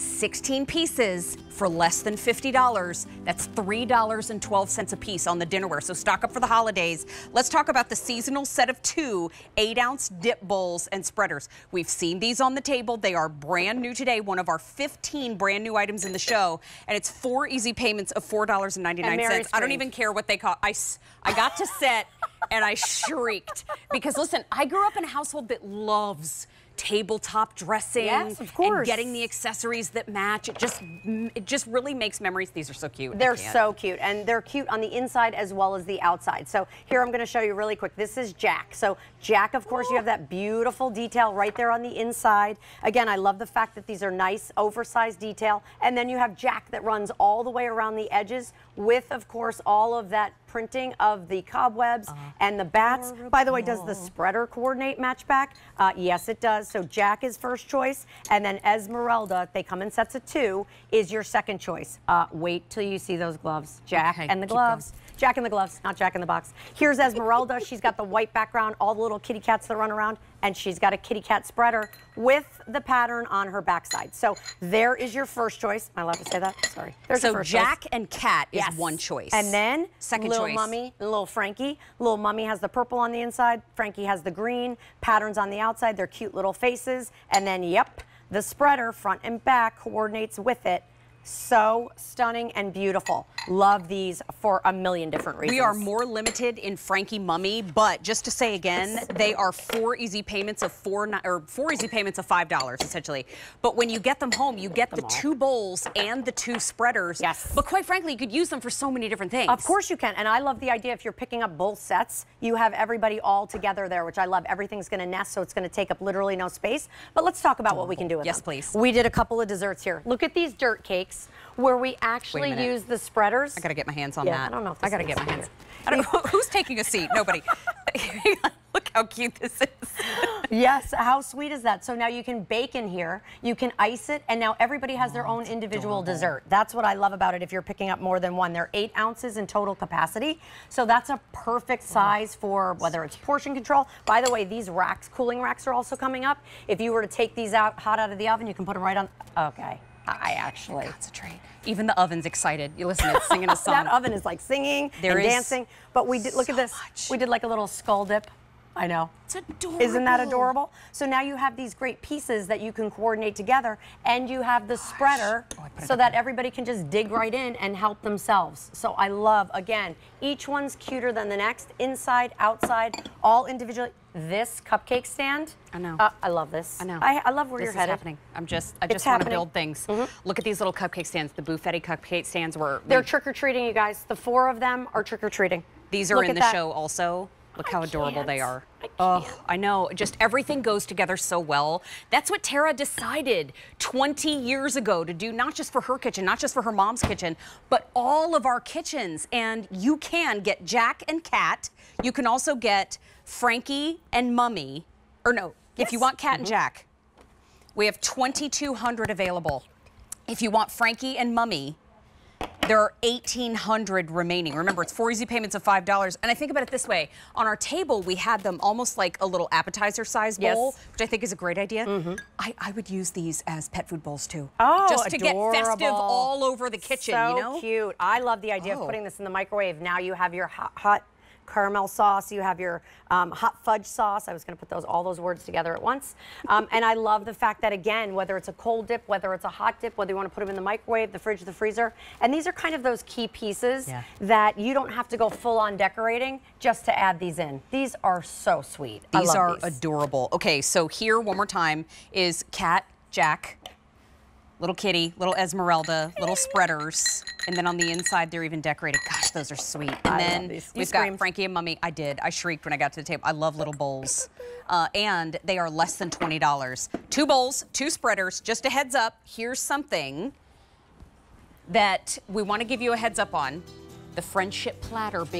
16 pieces for less than $50. That's $3.12 a piece on the dinnerware. So stock up for the holidays. Let's talk about the seasonal set of two eight ounce dip bowls and spreaders. We've seen these on the table. They are brand new today, one of our 15 brand new items in the show. And it's four easy payments of $4.99. I don't even care what they call I, I got to set and I shrieked because listen, I grew up in a household that loves tabletop dressing yes, of course. and getting the accessories that match. It just it just really makes memories. These are so cute. They're so cute and they're cute on the inside as well as the outside. So here I'm going to show you really quick. This is Jack. So Jack, of course, you have that beautiful detail right there on the inside. Again, I love the fact that these are nice oversized detail. And then you have Jack that runs all the way around the edges with, of course, all of that printing of the cobwebs uh, and the bats. By the way, does the spreader coordinate match back? Uh, yes, it does. So Jack is first choice, and then Esmeralda, they come in sets of two, is your second choice. Uh, wait till you see those gloves. Jack okay, and the gloves. Jack in the gloves, not Jack in the box. Here's Esmeralda. She's got the white background, all the little kitty cats that run around, and she's got a kitty cat spreader with the pattern on her backside. So there is your first choice. Am I allowed to say that? Sorry. There's so Jack choice. and Cat is yes. one choice. And then second little choice. Mummy and little Frankie. Little Mummy has the purple on the inside. Frankie has the green. Patterns on the outside. They're cute little faces. And then, yep, the spreader front and back coordinates with it so stunning and beautiful. Love these for a million different reasons. We are more limited in Frankie Mummy, but just to say again, they are four easy payments of four or four easy payments of five dollars essentially. But when you get them home, you get the all. two bowls and the two spreaders. Yes. But quite frankly, you could use them for so many different things. Of course you can, and I love the idea if you're picking up both sets, you have everybody all together there, which I love. Everything's going to nest, so it's going to take up literally no space. But let's talk about what we can do with yes, them. Yes, please. We did a couple of desserts here. Look at these dirt cakes where we actually use the spreaders. I got to get my hands on yeah, that. I don't know I got to get my hands. I don't know who's taking a seat. Nobody. Look how cute this is. yes, how sweet is that? So now you can bake in here, you can ice it, and now everybody has their oh, own individual adorable. dessert. That's what I love about it if you're picking up more than one. They're eight ounces in total capacity, so that's a perfect size for whether it's portion control. By the way, these racks, cooling racks are also coming up. If you were to take these out hot out of the oven, you can put them right on, okay. I actually. Concentrate. Even the oven's excited. You listen, it's singing a song. that oven is like singing there and dancing. But we did, look so at this. Much. We did like a little skull dip. I know. It's adorable. Isn't that adorable? So now you have these great pieces that you can coordinate together and you have the Gosh. spreader oh, so that everybody can just dig right in and help themselves. So I love, again, each one's cuter than the next, inside, outside, all individually. This cupcake stand. I know. Uh, I love this. I know. I, I love where this you're headed. happening. I'm just, I just want to build things. Mm -hmm. Look at these little cupcake stands. The Buffetti cupcake stands were. They're trick or treating, you guys. The four of them are trick or treating. These are Look in the that. show also. Look how I adorable can't. they are. I oh, I know. Just everything goes together so well. That's what Tara decided 20 years ago to do, not just for her kitchen, not just for her mom's kitchen, but all of our kitchens. And you can get Jack and Cat. You can also get Frankie and Mummy. Or no, yes. if you want Cat mm -hmm. and mm-hmm. Jack, we have 2,200 available. If you want Frankie and Mummy, there are 1,800 remaining. Remember, it's four easy payments of $5. And I think about it this way. On our table, we had them almost like a little appetizer size bowl, yes. which I think is a great idea. Mm -hmm. I, I, would use these as pet food bowls, too. Oh, Just to adorable. get festive all over the kitchen, so you know? cute. I love the idea oh. of putting this in the microwave. Now you have your hot, hot caramel sauce, you have your um, hot fudge sauce. I was going to put those all those words together at once. Um, and I love the fact that, again, whether it's a cold dip, whether it's a hot dip, whether you want to put them in the microwave, the fridge, the freezer, and these are kind of those key pieces yeah. that you don't have to go full on decorating just to add these in. These are so sweet. These are these. adorable. Okay, so here one more time is Cat, Jack, little kitty, little Esmeralda, little spreaders. And then on the inside, they're even decorated. Gosh, those are sweet. And I then we've got Frankie and Mummy. I did. I shrieked when I got to the table. I love little bowls. Uh, and they are less than $20. Two bowls, two spreaders. Just a heads up, here's something that we want to give you a heads up on. The friendship platter big